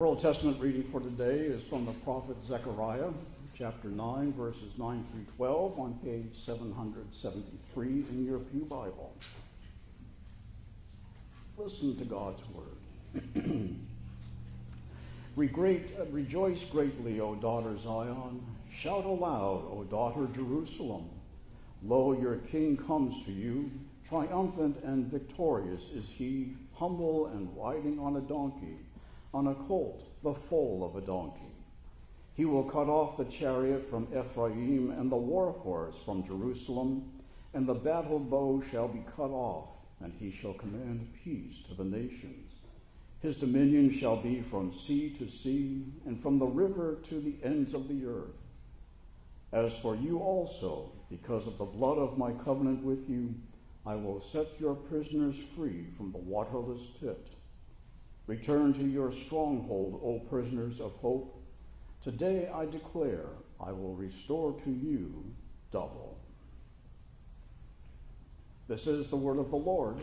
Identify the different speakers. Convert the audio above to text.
Speaker 1: Old Testament reading for today is from the prophet Zechariah, chapter 9, verses 9 through 12, on page 773 in your Pew Bible. Listen to God's word. uh, rejoice greatly, O daughter Zion. Shout aloud, O daughter Jerusalem. Lo, your king comes to you. Triumphant and victorious is he, humble and riding on a donkey on a colt, the foal of a donkey. He will cut off the chariot from Ephraim and the war horse from Jerusalem, and the battle bow shall be cut off, and he shall command peace to the nations. His dominion shall be from sea to sea, and from the river to the ends of the earth. As for you also, because of the blood of my covenant with you, I will set your prisoners free from the waterless pit Return to your stronghold, O prisoners of hope. Today I declare I will restore to you double. This is the word of the Lord.